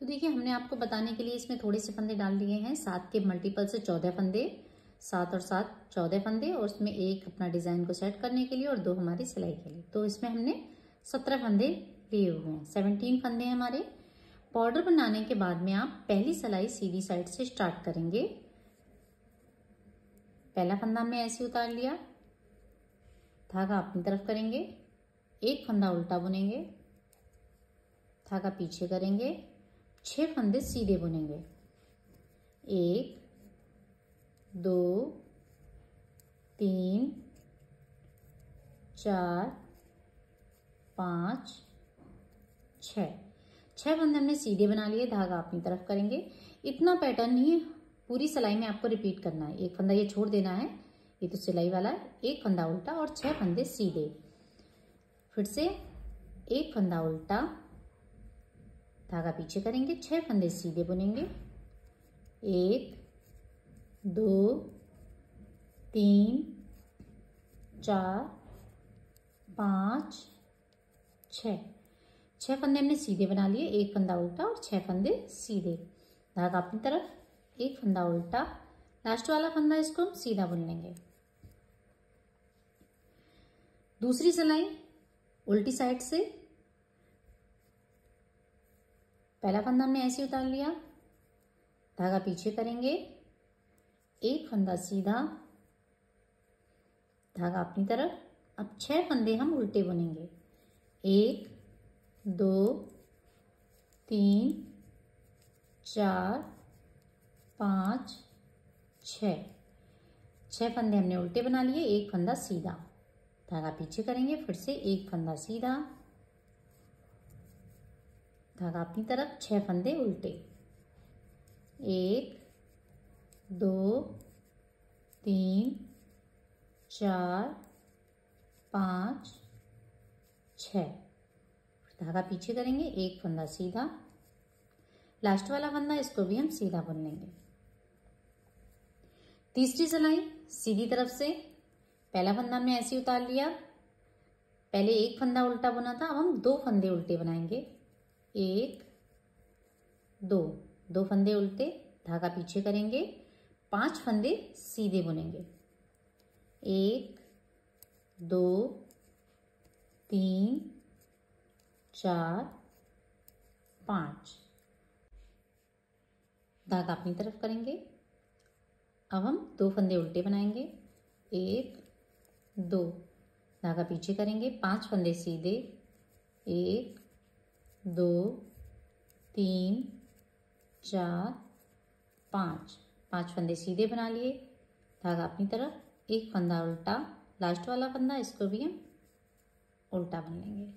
तो देखिए, हमने आपको बताने के लिए इसमें थोड़े से फंदे डाल दिए हैं। सात के मल्टीपल से चौदह फंदे, सात और सात चौदह फंदे, और उसमें एक अपना डिज़ाइन को सेट करने के लिए और दो हमारी सिलाई के लिए। तो इसमें हमने सत्रह फंदे लिए हुए हैं। सेवनटीन फंदे हैं हमारे। बॉर्डर बनाने के बाद में आप पहली सिलाई सीधी साइड से स्टार्ट करेंगे। पहला फंदा हमने ऐसे उतार लिया। धागा अपनी तरफ़ करेंगे। एक फंदा उल्टा बुनेंगे। धागा पीछे करेंगे। छह फंदे सीधे बुनेंगे। एक, दो, तीन, चार, पाँच छ छह फंदे हमने सीधे बना लिए, धागा अपनी तरफ़ करेंगे। इतना पैटर्न ही, पूरी सिलाई में आपको रिपीट करना है। एक फंदा ये छोड़ देना है, ये तो सिलाई वाला है। एक फंदा उल्टा और छह फंदे सीधे। फिर से एक फंदा उल्टा धागा पीछे करेंगे, छह फंदे सीधे बुनेंगे। एक, दो, तीन, चार, पाँच छ छः फंदे हमने सीधे बना लिए, एक फंदा उल्टा और छह फंदे सीधे। धागा अपनी तरफ़, एक फंदा उल्टा। लास्ट वाला फंदा इसको हम सीधा बुन लेंगे। दूसरी सिलाई उल्टी साइड से पहला फंदा हमने ऐसे उतार लिया। धागा पीछे करेंगे। एक फंदा सीधा। धागा अपनी तरफ़। अब छह फंदे हम उल्टे बुनेंगे। एक, दो, तीन, चार, पाँच छ छह फंदे हमने उल्टे बना लिए। एक फंदा सीधा। धागा पीछे करेंगे, फिर से एक फंदा सीधा। धागा अपनी तरफ़, छह फंदे उल्टे। एक, दो, तीन, चार, पाँच छ धागा पीछे करेंगे, एक फंदा सीधा। लास्ट वाला फंदा, इसको भी हम सीधा बुन लेंगे। तीसरी सिलाई, सीधी तरफ़ से। पहला फंदा हमने ऐसे उतार लिया। पहले एक फंदा उल्टा बुना था, अब हम दो फंदे उल्टे बनाएँगे। एक, दो। दो फंदे उल्टे, धागा पीछे करेंगे। पाँच फंदे सीधे बुनेंगे। एक, दो, तीन, चार, पाँच। धागा अपनी तरफ़ करेंगे। अब हम दो फंदे उल्टे बनाएँगे। एक, दो। धागा पीछे करेंगे। पाँच फंदे सीधे। एक दो, तीन, चार, पाँच। पाँच फंदे सीधे बना लिए। धागा अपनी तरफ़, एक फंदा उल्टा लास्ट वाला फंदा, इसको भी हम उल्टा बन लेंगे।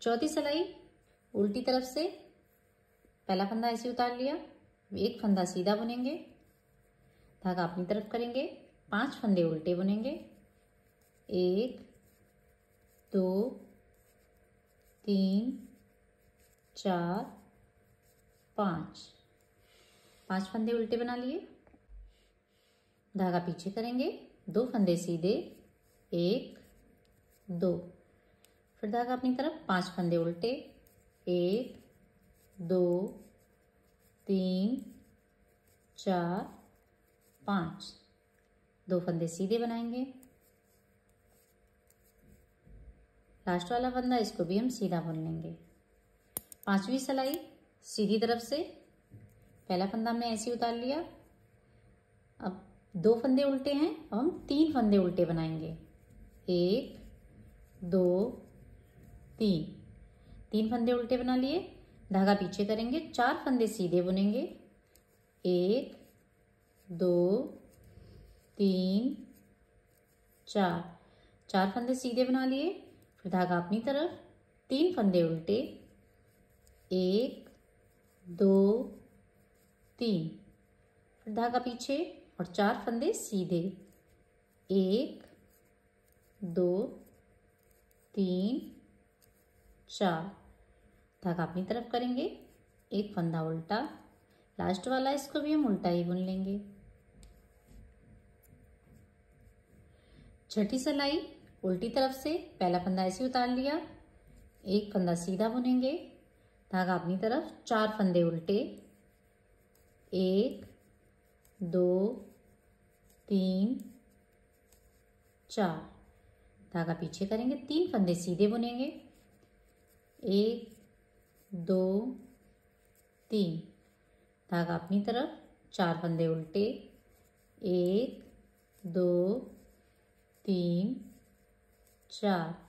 चौथी सिलाई, उल्टी तरफ़ से पहला फंदा ऐसे उतार लिया। एक फंदा सीधा बुनेंगे। धागा अपनी तरफ़ करेंगे। पाँच फंदे उल्टे बुनेंगे। एक, दो तीन, चार, पाँच। पाँच फंदे उल्टे बना लिए। धागा पीछे करेंगे। दो फंदे सीधे। एक, दो। फिर धागा अपनी तरफ़। पाँच फंदे उल्टे। एक, दो, तीन, चार, पाँच। दो फंदे सीधे बनाएँगे। लास्ट वाला फंदा इसको भी हम सीधा बुन लेंगे। पांचवी सिलाई, सीधी तरफ़ से। पहला फंदा हमने ऐसे उतार लिया। अब दो फंदे उल्टे हैं, अब हम तीन फंदे उल्टे बनाएँगे। एक, दो, तीन। तीन फंदे उल्टे बना लिए, धागा पीछे करेंगे, चार फंदे सीधे बुनेंगे। एक, दो, तीन, चार। चार फंदे सीधे बना लिए फिर धागा अपनी तरफ़, तीन फंदे उल्टे, एक, दो, तीन। फिर धागा पीछे और चार फंदे सीधे। एक, दो, तीन, चार। धागा अपनी तरफ़ करेंगे, एक फंदा उल्टा। लास्ट वाला, इसको भी हम उल्टा ही बुन लेंगे। छठी सिलाई उल्टी तरफ़ से पहला फंदा ऐसे उतार लिया। एक फंदा सीधा बुनेंगे। धागा अपनी तरफ़, चार फंदे उल्टे। एक, दो, तीन, चार। धागा पीछे करेंगे, तीन फंदे सीधे बुनेंगे। एक, दो, तीन। धागा अपनी तरफ़, चार फंदे उल्टे। एक, दो, तीन। चार।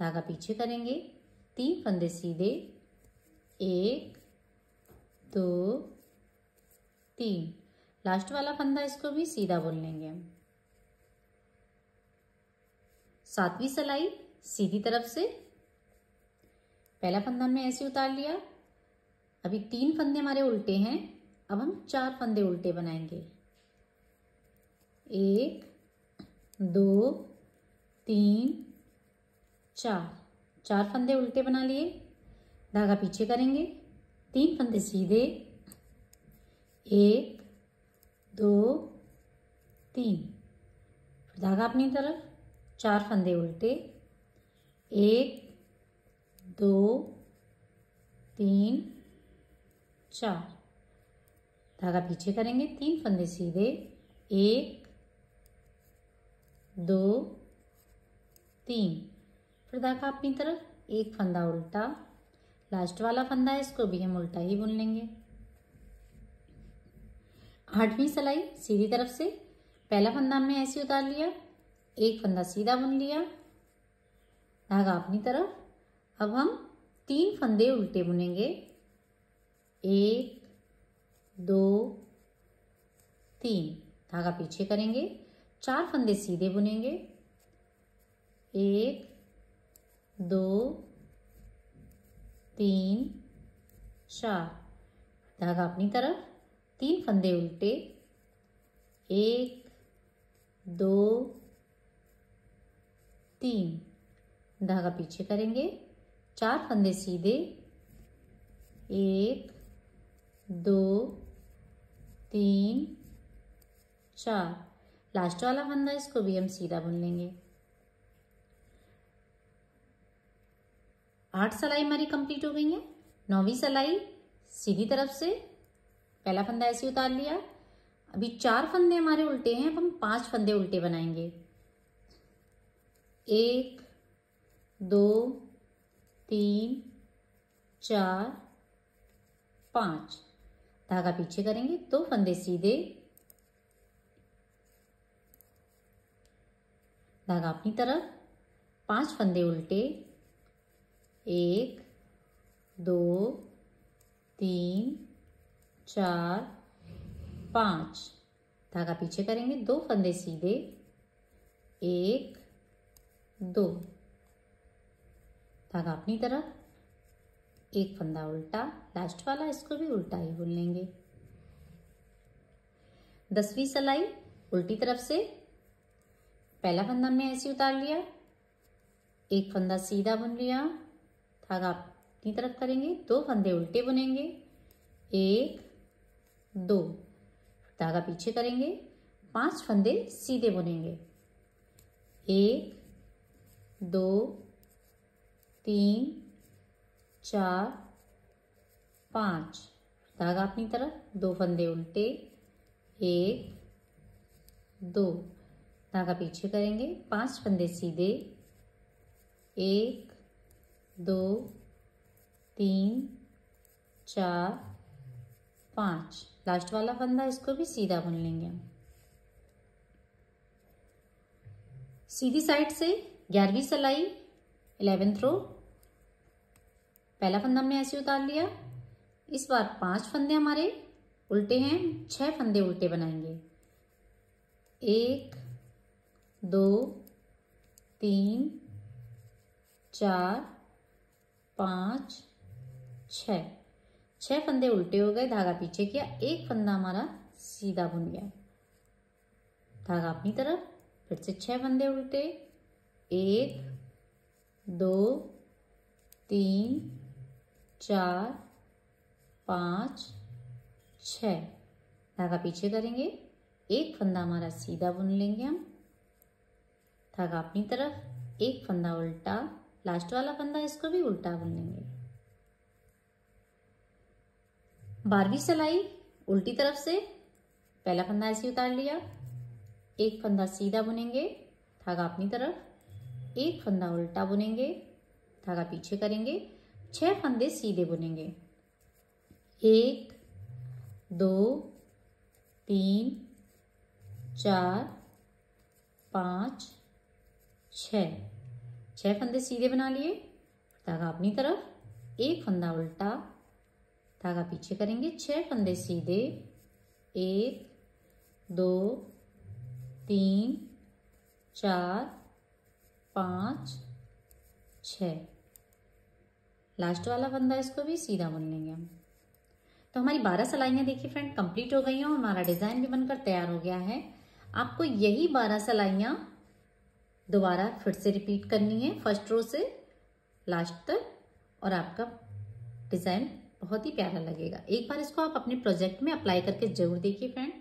धागा पीछे करेंगे। तीन फंदे सीधे। एक, दो, तीन। लास्ट वाला फंदा इसको भी सीधा बोल लेंगे हम। सातवीं सलाई सीधी तरफ़ से। पहला फंदा हमने ऐसे उतार लिया। अभी तीन फंदे हमारे उल्टे हैं। अब हम चार फंदे उल्टे बनाएँगे। एक, दो तीन, चार। चार फंदे उल्टे बना लिए। धागा पीछे करेंगे। तीन फंदे सीधे। एक, दो, तीन। धागा अपनी तरफ़। चार फंदे उल्टे। एक, दो, तीन, चार। धागा पीछे करेंगे। तीन फंदे सीधे। एक, दो तीन। फिर धागा अपनी तरफ़, एक फंदा उल्टा। लास्ट वाला फंदा है, इसको भी हम उल्टा ही बुन लेंगे। आठवीं सिलाई सीधी तरफ़ से। पहला फंदा हमने ऐसे उतार लिया, एक फंदा सीधा बुन लिया। धागा अपनी तरफ़, अब हम तीन फंदे उल्टे बुनेंगे। एक, दो, तीन। धागा पीछे करेंगे, चार फंदे सीधे बुनेंगे। एक, दो, तीन, चार। धागा अपनी तरफ़, तीन फंदे उल्टे। एक, दो, तीन। धागा पीछे करेंगे, चार फंदे सीधे। एक, दो, तीन, चार। लास्ट वाला फंदा इसको भी हम सीधा बुन लेंगे। आठ सलाई हमारी कंप्लीट हो गई है। नौवीं सलाई सीधी तरफ़ से, पहला फंदा ऐसे उतार लिया। अभी चार फंदे हमारे उल्टे हैं, अब हम पाँच फंदे उल्टे बनाएँगे। एक, दो, तीन, चार, पाँच। धागा पीछे करेंगे, दो फंदे सीधे। धागा अपनी तरफ़, पाँच फंदे उल्टे। एक, दो, तीन, चार, पाँच। धागा पीछे करेंगे, दो फंदे सीधे। एक, दो। धागा अपनी तरफ़। एक फंदा उल्टा। लास्ट वाला, इसको भी उल्टा ही बुन लेंगे। दसवीं सलाई, उल्टी तरफ़ से। पहला फंदा हमने ऐसे उतार लिया। एक फंदा सीधा बुन लिया। धागा अपनी तरफ़ करेंगे, दो फंदे उल्टे बुनेंगे, एक, दो। धागा पीछे करेंगे, पाँच फंदे सीधे बुनेंगे। एक, दो, तीन, चार, पाँच। धागा अपनी तरफ़, दो फंदे उल्टे, एक, दो। धागा पीछे करेंगे, पाँच फंदे सीधे, एक दो, तीन, चार, पाँच। लास्ट वाला फंदा इसको भी सीधा बुन लेंगे हम। सीधी साइड से ग्यारहवीं सलाई इलेवेंथ रो पहला फंदा हमने ऐसे उतार लिया। इस बार पाँच फंदे हमारे उल्टे हैं, छह फंदे उल्टे बनाएँगे। एक, दो, तीन, चार पाँच छ छह फंदे उल्टे हो गए, धागा पीछे किया, एक फंदा हमारा सीधा बुन गया। धागा अपनी तरफ़, फिर से छह फंदे उल्टे। एक, दो, तीन, चार, पाँच छ धागा पीछे करेंगे, एक फंदा हमारा सीधा बुन लेंगे हम। धागा अपनी तरफ़, एक फंदा उल्टा। लास्ट वाला फंदा इसको भी उल्टा बुन लेंगे बारहवीं सिलाई उल्टी तरफ़ से, पहला फंदा ऐसे उतार लिया। एक फंदा सीधा बुनेंगे, धागा अपनी तरफ़। एक फंदा उल्टा बुनेंगे, धागा पीछे करेंगे। छह फंदे सीधे बुनेंगे। एक, दो, तीन, चार, पाँच छ छह फंदे सीधे बना लिए। धागा अपनी तरफ़, एक फंदा उल्टा। धागा पीछे करेंगे, छह फंदे सीधे। एक, दो, तीन, चार, पाँच छ लास्ट वाला फंदा इसको भी सीधा बुन लेंगे हम। तो हमारी बारह सलाइयाँ देखिए फ्रेंड, कंप्लीट हो गई हैं और हमारा डिज़ाइन भी बनकर तैयार हो गया है। आपको यही बारह सिलाइयाँ दोबारा फिर से रिपीट करनी है फ़र्स्ट रो से लास्ट तक, और आपका डिज़ाइन बहुत ही प्यारा लगेगा। एक बार इसको आप अपने प्रोजेक्ट में अप्लाई करके ज़रूर देखिए फ्रेंड